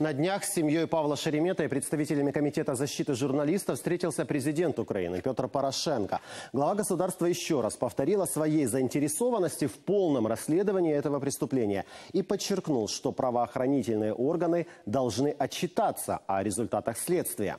На днях с семьей Павла Шеремета и представителями Комитета защиты журналистов встретился президент Украины Петр Порошенко. Глава государства еще раз повторил о своей заинтересованности в полном расследовании этого преступления и подчеркнул, что правоохранительные органы должны отчитаться о результатах следствия.